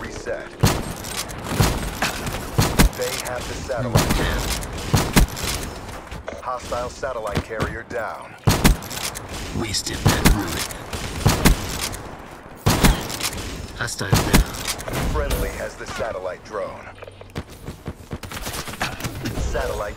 reset They have the satellite. Hostile satellite carrier down. Wasted that bullet. Hostile down. Friendly has the satellite drone. Satellite